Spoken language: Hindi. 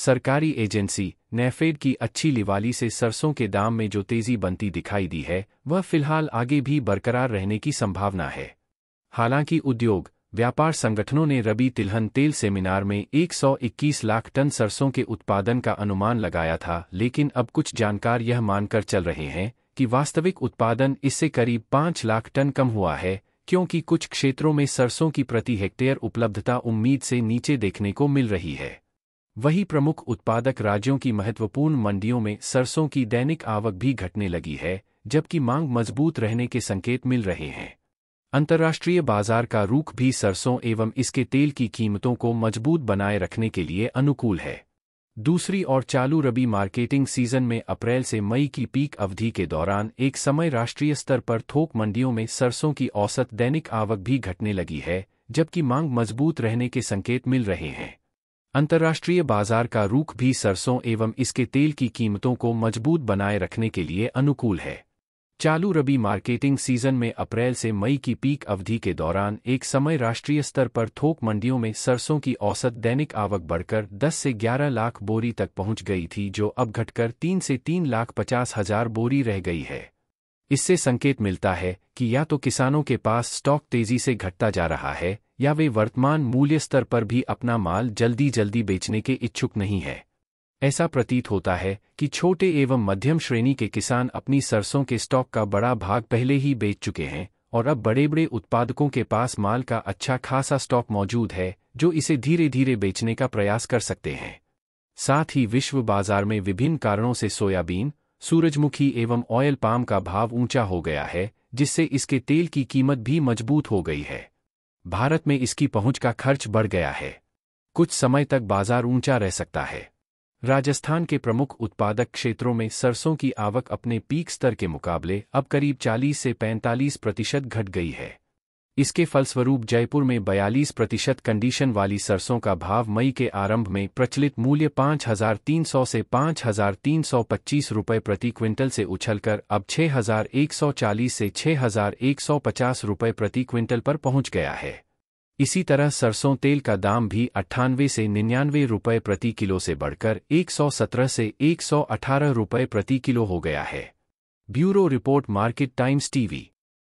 सरकारी एजेंसी, नेफेड की अच्छी लिवाली से सरसों के दाम में जो तेज़ी बनती दिखाई दी है, वह फ़िलहाल आगे भी बरकरार रहने की संभावना है। हालाँकि उद्योग, व्यापार संगठनों ने रबी तिलहन तेल सेमिनार में 121 लाख टन सरसों के उत्पादन का अनुमान लगाया था, लेकिन अब कुछ जानकार यह मानकर चल रहे हैं कि वास्तविक उत्पादन इससे करीब पाँच लाख टन कम हुआ है, क्योंकि कुछ क्षेत्रों में सरसों की प्रति हेक्टेयर उपलब्धता उम्मीद से नीचे देखने को मिल रही है। वही प्रमुख उत्पादक राज्यों की महत्वपूर्ण मंडियों में सरसों की दैनिक आवक भी घटने लगी है, जबकि मांग मज़बूत रहने के संकेत मिल रहे हैं। अंतर्राष्ट्रीय बाज़ार का रुख भी सरसों एवं इसके तेल की कीमतों को मज़बूत बनाए रखने के लिए अनुकूल है। दूसरी ओर चालू रबी मार्केटिंग सीज़न में अप्रैल से मई की पीक अवधि के दौरान एक समय राष्ट्रीय स्तर पर थोक मंडियों में सरसों की औसत दैनिक आवक भी घटने लगी है, जबकि मांग मज़बूत रहने के संकेत मिल रहे हैं। अंतर्राष्ट्रीय बाज़ार का रुख भी सरसों एवं इसके तेल की कीमतों को मज़बूत बनाए रखने के लिए अनुकूल है। चालू रबी मार्केटिंग सीज़न में अप्रैल से मई की पीक अवधि के दौरान एक समय राष्ट्रीय स्तर पर थोक मंडियों में सरसों की औसत दैनिक आवक बढ़कर 10 से 11 लाख बोरी तक पहुँच गई थी, जो अब घटकर 3 से 3 लाख पचास हज़ार बोरी रह गई है। इससे संकेत मिलता है कि या तो किसानों के पास स्टॉक तेज़ी से घटता जा रहा है या वे वर्तमान मूल्य स्तर पर भी अपना माल जल्दी जल्दी बेचने के इच्छुक नहीं है। ऐसा प्रतीत होता है कि छोटे एवं मध्यम श्रेणी के किसान अपनी सरसों के स्टॉक का बड़ा भाग पहले ही बेच चुके हैं, और अब बड़े बड़े उत्पादकों के पास माल का अच्छा खासा स्टॉक मौजूद है, जो इसे धीरे धीरे बेचने का प्रयास कर सकते हैं। साथ ही विश्व बाज़ार में विभिन्न कारणों से सोयाबीन, सूरजमुखी एवं ऑयल पाम का भाव ऊँचा हो गया है, जिससे इसके तेल की कीमत भी मज़बूत हो गई है। भारत में इसकी पहुँच का खर्च बढ़ गया है। कुछ समय तक बाज़ार ऊँचा रह सकता है। राजस्थान के प्रमुख उत्पादक क्षेत्रों में सरसों की आवक अपने पीक स्तर के मुकाबले अब करीब 40 से 45 प्रतिशत घट गई है। इसके फलस्वरूप जयपुर में 42 प्रतिशत कंडीशन वाली सरसों का भाव मई के आरंभ में प्रचलित मूल्य 5,300 से 5,325 रुपये प्रति क्विंटल से उछलकर अब 6,140 से 6,150 रुपये प्रति क्विंटल पर पहुँच गया है। इसी तरह सरसों तेल का दाम भी अट्ठानवे से निन्यानवे रुपये प्रति किलो से बढ़कर 117 से 118 रुपये प्रति किलो हो गया है। Bureau report Market Times TV.